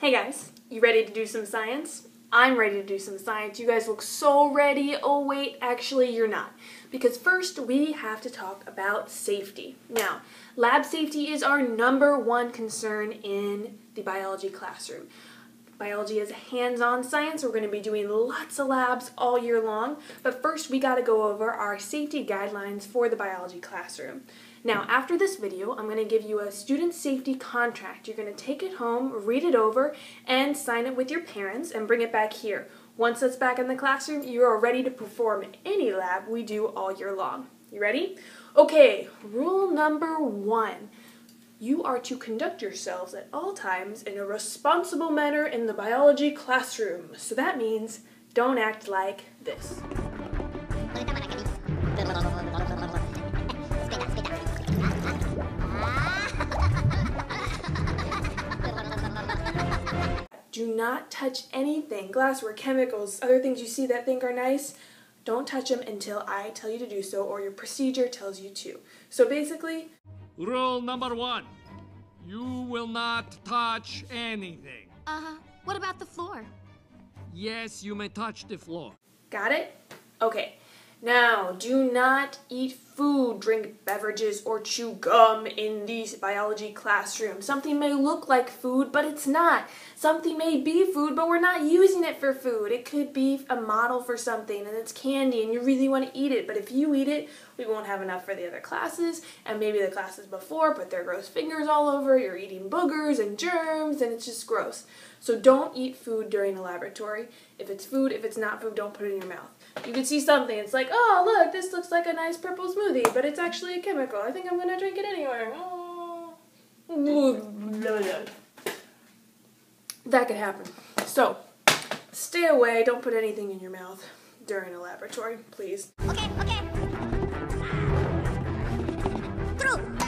Hey guys, you ready to do some science? I'm ready to do some science. You guys look so ready. Oh wait, actually you're not. Because first we have to talk about safety. Now, lab safety is our number one concern in the biology classroom. Biology is hands-on science. We're going to be doing lots of labs all year long. But first we got to go over our safety guidelines for the biology classroom. Now, after this video, I'm going to give you a student safety contract. You're going to take it home, read it over, and sign it with your parents and bring it back here. Once it's back in the classroom, you are ready to perform any lab we do all year long. You ready? Okay, rule number one. You are to conduct yourselves at all times in a responsible manner in the biology classroom. So that means don't act like this. Do not touch anything, glassware, chemicals, other things you see that think are nice. Don't touch them until I tell you to do so or your procedure tells you to. So basically, Rule number one you will not touch anything. Uh huh. What about the floor? Yes, you may touch the floor. got it? Okay. Now, do not eat food, drink beverages, or chew gum in the biology classroom. Something may look like food, but it's not. Something may be food, but we're not using it for food. It could be a model for something, and it's candy, and you really want to eat it. But if you eat it, we won't have enough for the other classes, and maybe the classes before put their gross fingers all over. You're eating boogers and germs, and it's just gross. So don't eat food during the laboratory. If it's food, if it's not food, don't put it in your mouth. You can see something, it's like, oh, look, this looks like a nice purple smoothie, but it's actually a chemical. I think I'm going to drink it anyway. Oh. That could happen. So, stay away. Don't put anything in your mouth during a laboratory, please. Okay, okay. Through.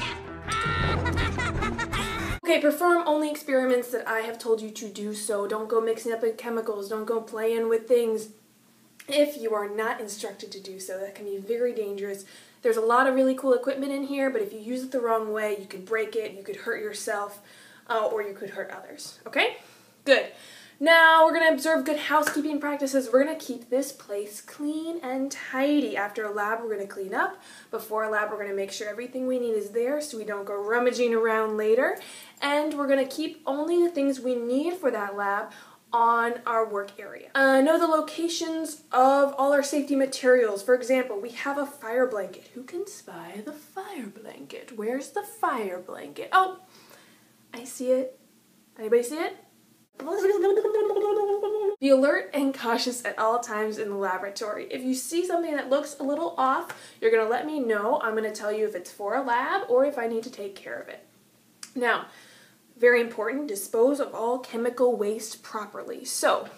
Okay, perform only experiments that I have told you to do so. Don't go mixing up with chemicals. Don't go playing with things if you are not instructed to do so. That can be very dangerous. There's a lot of really cool equipment in here, but if you use it the wrong way, you could break it, you could hurt yourself, uh, or you could hurt others. Okay? Good. Now we're going to observe good housekeeping practices. We're going to keep this place clean and tidy. After a lab, we're going to clean up. Before a lab, we're going to make sure everything we need is there so we don't go rummaging around later. And we're going to keep only the things we need for that lab on our work area. Uh, know the locations of all our safety materials. For example, we have a fire blanket. Who can spy the fire blanket? Where's the fire blanket? Oh, I see it. Anybody see it? Be alert and cautious at all times in the laboratory. If you see something that looks a little off, you're going to let me know. I'm going to tell you if it's for a lab or if I need to take care of it. Now, very important, dispose of all chemical waste properly. So,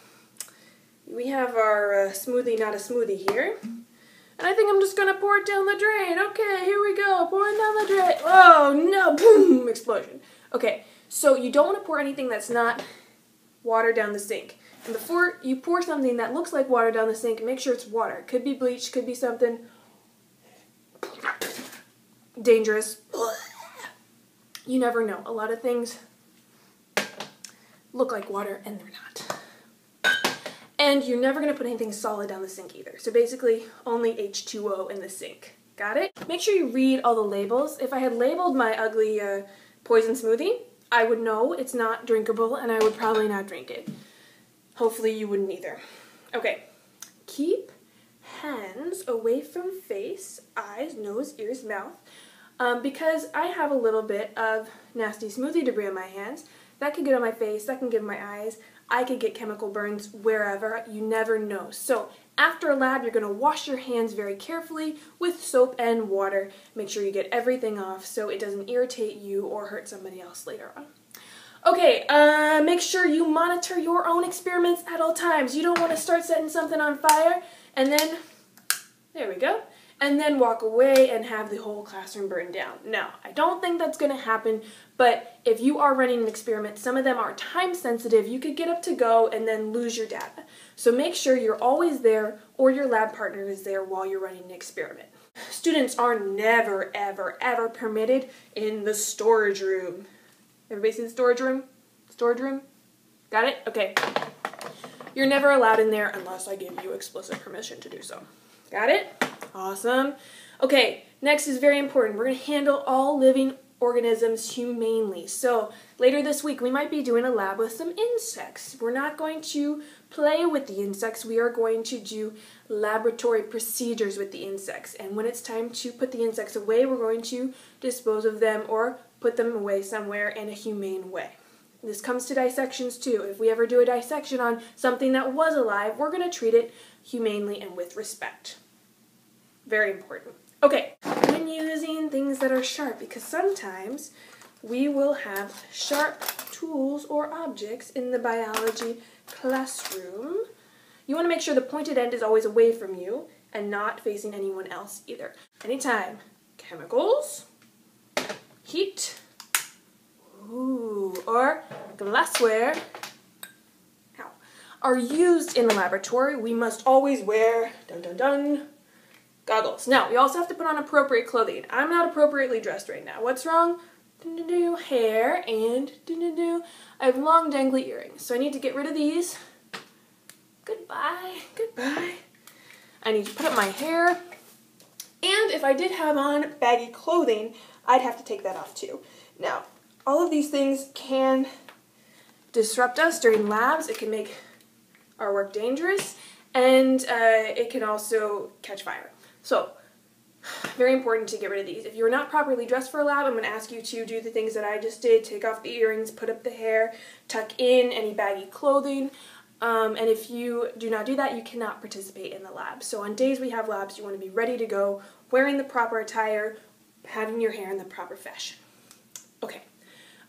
we have our uh, smoothie, not a smoothie here. And I think I'm just to pour it down the drain. Okay, here we go. Pouring down the drain. Oh, no. Boom. Explosion. Okay, so you don't want to pour anything that's not water down the sink. And before you pour something that looks like water down the sink, make sure it's water. Could be bleach, could be something dangerous. You never know. A lot of things look like water and they're not. And you're never to put anything solid down the sink either. So basically, only H2O in the sink. Got it? Make sure you read all the labels. If I had labeled my ugly uh, poison smoothie, I would know it's not drinkable and I would probably not drink it. Hopefully you wouldn't either. Okay, keep hands away from face, eyes, nose, ears, mouth. Um, because I have a little bit of nasty smoothie debris on my hands. That could get on my face, that can get on my eyes. I could get chemical burns wherever, you never know. So after a lab, you're to wash your hands very carefully with soap and water. Make sure you get everything off so it doesn't irritate you or hurt somebody else later on. Okay, uh, make sure you monitor your own experiments at all times. You don't want to start setting something on fire and then, there we go, and then walk away and have the whole classroom burn down. No, I don't think that's going to happen, but if you are running an experiment, some of them are time sensitive, you could get up to go and then lose your data. So make sure you're always there or your lab partner is there while you're running an experiment. Students are never, ever, ever permitted in the storage room. Everybody see the storage room? Storage room? Got it? Okay. You're never allowed in there unless I give you explicit permission to do so. Got it? Awesome. Okay, next is very important. We're going to handle all living organisms humanely. So later this week, we might be doing a lab with some insects. We're not going to play with the insects. We are going to do laboratory procedures with the insects. And when it's time to put the insects away, we're going to dispose of them or put them away somewhere in a humane way. This comes to dissections too. If we ever do a dissection on something that was alive, we're going to treat it humanely and with respect. Very important. Okay, when using things that are sharp, because sometimes we will have sharp tools or objects in the biology classroom. You want to make sure the pointed end is always away from you and not facing anyone else either. Anytime chemicals, heat, ooh, or glassware are used in the laboratory, we must always wear dun dun dun goggles. Now, we also have to put on appropriate clothing. I'm not appropriately dressed right now. What's wrong? Hair and do. I have long dangly earrings, so I need to get rid of these. Goodbye, goodbye. I need to put up my hair. And if I did have on baggy clothing, I'd have to take that off too. Now, all of these things can disrupt us during labs. It can make our work dangerous, and uh, it can also catch fire. So, very important to get rid of these. If you're not properly dressed for a lab, I'm going to ask you to do the things that I just did. Take off the earrings, put up the hair, tuck in any baggy clothing. Um, and if you do not do that, you cannot participate in the lab. So on days we have labs, you want to be ready to go, wearing the proper attire, having your hair in the proper fashion. Okay.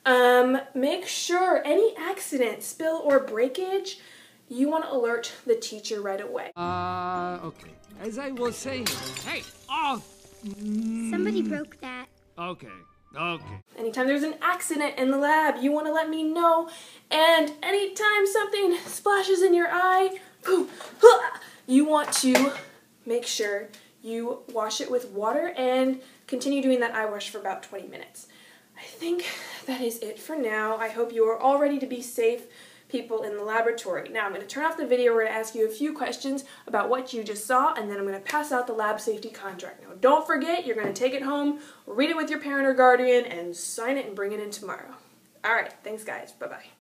Um, make sure any accident, spill, or breakage, you want to alert the teacher right away. Uh, okay. As I was saying, hey, oh, Somebody broke that. okay, okay. Anytime there's an accident in the lab, you want to let me know. And anytime something splashes in your eye, you want to make sure you wash it with water and continue doing that eye wash for about 20 minutes. I think that is it for now. I hope you are all ready to be safe people in the laboratory. Now I'm going to turn off the video, we're going to ask you a few questions about what you just saw, and then I'm going to pass out the lab safety contract. Now don't forget, you're going to take it home, read it with your parent or guardian, and sign it and bring it in tomorrow. Alright, thanks guys, bye-bye.